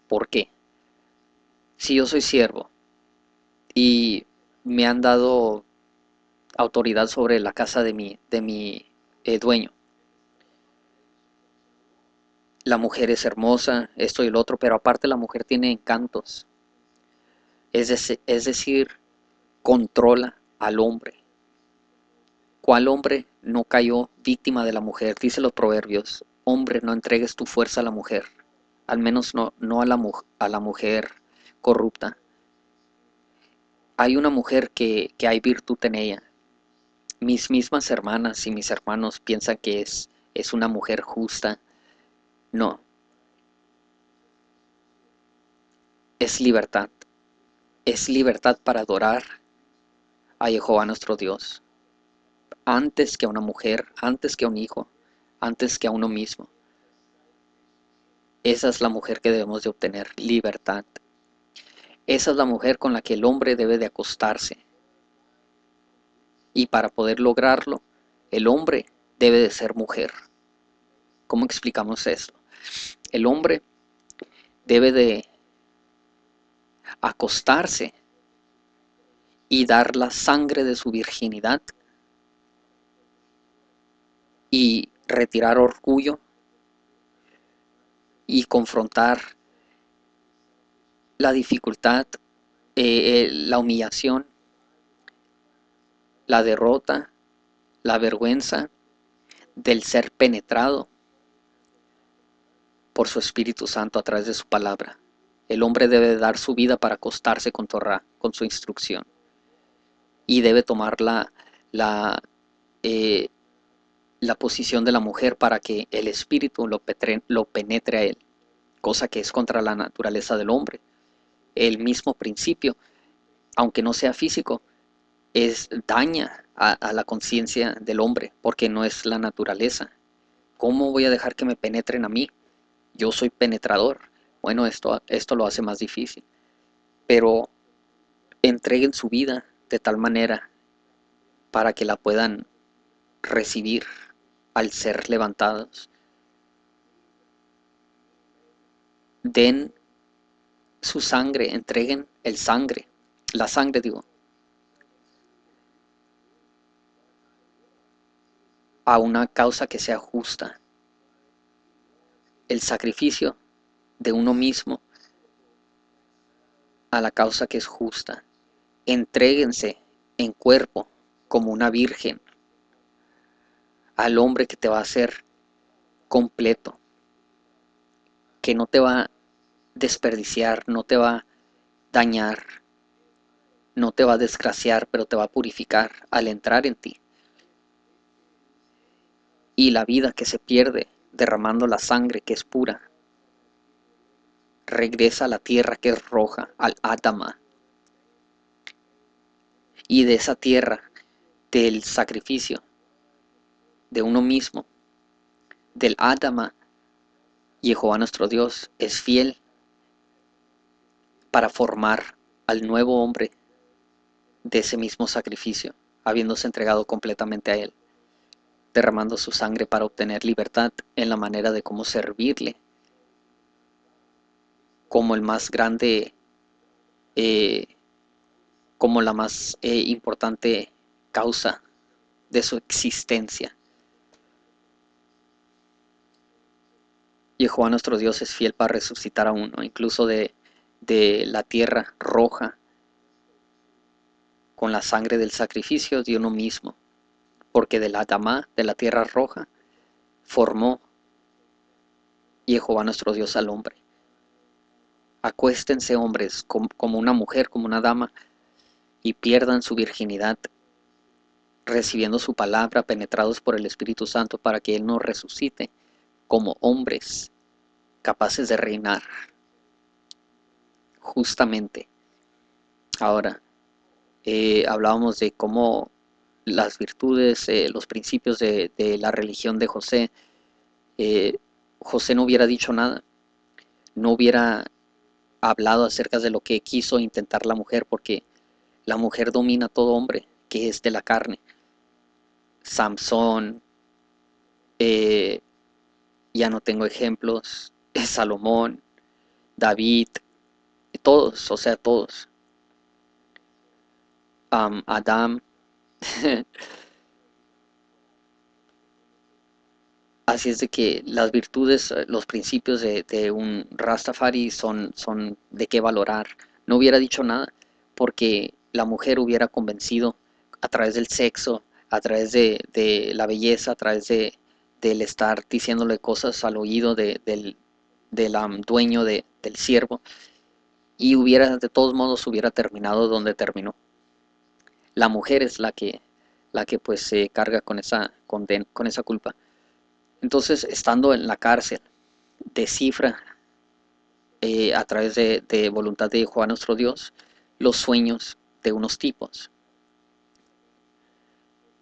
¿Por qué? Si yo soy siervo y me han dado autoridad sobre la casa de mi, de mi eh, dueño, la mujer es hermosa, esto y lo otro, pero aparte la mujer tiene encantos. Es, es decir, controla al hombre. ¿Cuál hombre no cayó víctima de la mujer? Dice los proverbios, hombre, no entregues tu fuerza a la mujer, al menos no, no a la, a la mujer corrupta. Hay una mujer que, que hay virtud en ella. Mis mismas hermanas y mis hermanos piensan que es, es una mujer justa. No, es libertad. Es libertad para adorar a Jehová nuestro Dios. antes que a una mujer, antes que a un hijo, antes que a uno mismo. Esa es la mujer que debemos de obtener, libertad. Esa es la mujer con la que el hombre debe de acostarse. Y para poder lograrlo, el hombre debe de ser mujer. ¿Cómo explicamos esto? El hombre debe de acostarse y dar la sangre de su virginidad y retirar orgullo y confrontar la dificultad, eh, eh, la humillación, la derrota, la vergüenza del ser penetrado por su Espíritu Santo a través de su palabra. El hombre debe dar su vida para acostarse con Torah, con su instrucción. Y debe tomar la, la, eh, la posición de la mujer para que el Espíritu lo, lo penetre a él, cosa que es contra la naturaleza del hombre. El mismo principio, aunque no sea físico, es daña a, la conciencia del hombre, porque no es la naturaleza. ¿Cómo voy a dejar que me penetren a mí? Yo soy penetrador. Bueno, esto, esto lo hace más difícil. Pero entreguen su vida de tal manera para que la puedan recibir al ser levantados. Den su sangre, entreguen el sangre, la sangre digo, a una causa que sea justa. El sacrificio de uno mismo a la causa que es justa. Entréguense en cuerpo como una virgen al hombre que te va a hacer completo, que no te va a desperdiciar, no te va a dañar, no te va a desgraciar, pero te va a purificar al entrar en ti y la vida que se pierde derramando la sangre que es pura. Regresa a la tierra que es roja, al Adama. Y de esa tierra, del sacrificio de uno mismo, del Adama, Jehová nuestro Dios es fiel para formar al nuevo hombre de ese mismo sacrificio, habiéndose entregado completamente a él derramando su sangre para obtener libertad en la manera de cómo servirle como el más grande, eh, como la más eh, importante causa de su existencia. Jehová nuestro Dios es fiel para resucitar a uno, incluso de, de la tierra roja, con la sangre del sacrificio de uno mismo porque de la de la tierra roja, formó Jehová nuestro Dios al hombre. Acuéstense hombres como una mujer, como una dama, y pierdan su virginidad, recibiendo su palabra, penetrados por el Espíritu Santo, para que Él nos resucite como hombres capaces de reinar justamente. Ahora, eh, hablábamos de cómo las virtudes, eh, los principios de, la religión de José, eh, José no hubiera dicho nada, no hubiera hablado acerca de lo que quiso intentar la mujer, porque la mujer domina a todo hombre que es de la carne. Samson, eh, ya no tengo ejemplos, Salomón, David, todos, o sea, todos. Adam, <laughs> Así es de que las virtudes, eh, los principios de, un Rastafari son, son de qué valorar. No hubiera dicho nada porque la mujer hubiera convencido a través del sexo, a través de, la belleza, a través de, del estar diciéndole cosas al oído del, del dueño del siervo y hubiera, de todos modos, hubiera terminado donde terminó la mujer es la que, la que pues se carga con esa, con, esa culpa. Entonces, estando en la cárcel, descifra eh, a través de, voluntad de Juan nuestro Dios los sueños de unos tipos.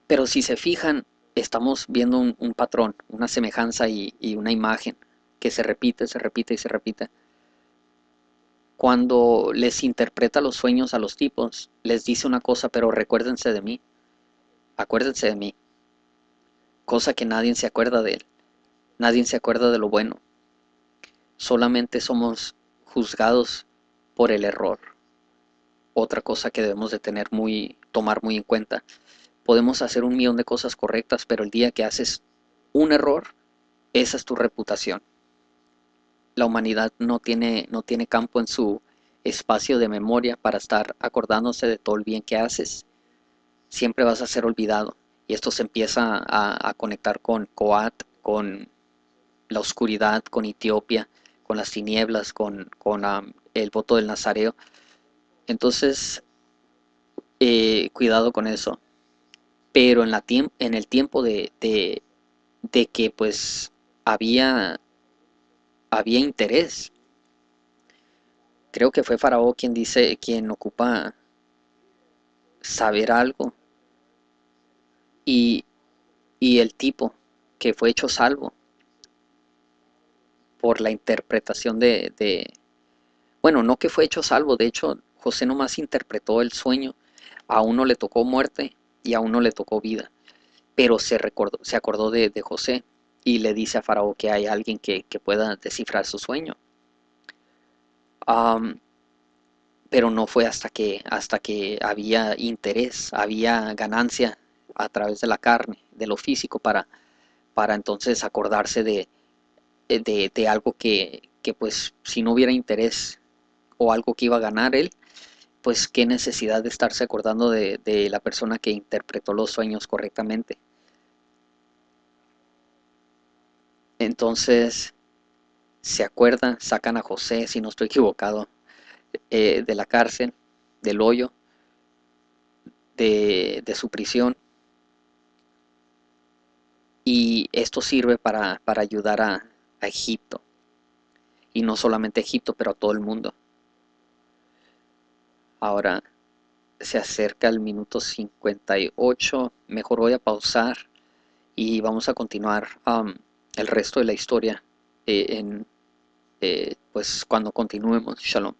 Pero si se fijan, estamos viendo un, patrón, una semejanza y, y una imagen que se repite, se repite y se repite. Cuando les interpreta los sueños a los tipos, les dice una cosa, pero recuérdense de mí, acuérdense de mí, cosa que nadie se acuerda de él, nadie se acuerda de lo bueno, solamente somos juzgados por el error. Otra cosa que debemos de tener muy, tomar muy en cuenta. Podemos hacer un millón de cosas correctas, pero el día que haces un error, esa es tu reputación. La humanidad no tiene, no tiene campo en su espacio de memoria para estar acordándose de todo el bien que haces. Siempre vas a ser olvidado. Y esto se empieza a, a conectar con Coat, con la oscuridad, con Etiopía, con las tinieblas, con, el voto del Nazareo. Entonces, eh, cuidado con eso. Pero en, la en el tiempo de, de, que pues había, había interés, creo que fue Faraón quien dice, quien ocupa saber algo. Y, y el tipo que fue hecho salvo por la interpretación de, bueno, no que fue hecho salvo, de hecho José nomás interpretó el sueño, a uno le tocó muerte y a uno le tocó vida, pero se, recordó, se acordó de, José y le dice a Faraón que hay alguien que, pueda descifrar su sueño. pero no fue hasta que, hasta que había interés, había ganancia a través de la carne, de lo físico, para, para entonces acordarse de, eh, de, algo que, pues si no hubiera interés o algo que iba a ganar él, pues qué necesidad de estarse acordando de, la persona que interpretó los sueños correctamente. Entonces, se acuerdan, sacan a José, si no estoy equivocado, eh, de la cárcel, del hoyo, de, su prisión. Y esto sirve para, para ayudar a, Egipto. Y no solamente a Egipto, pero a todo el mundo. Ahora se acerca el minuto 58. Mejor voy a pausar y vamos a continuar el resto de la historia eh, en, eh, pues cuando continuemos. Shalom.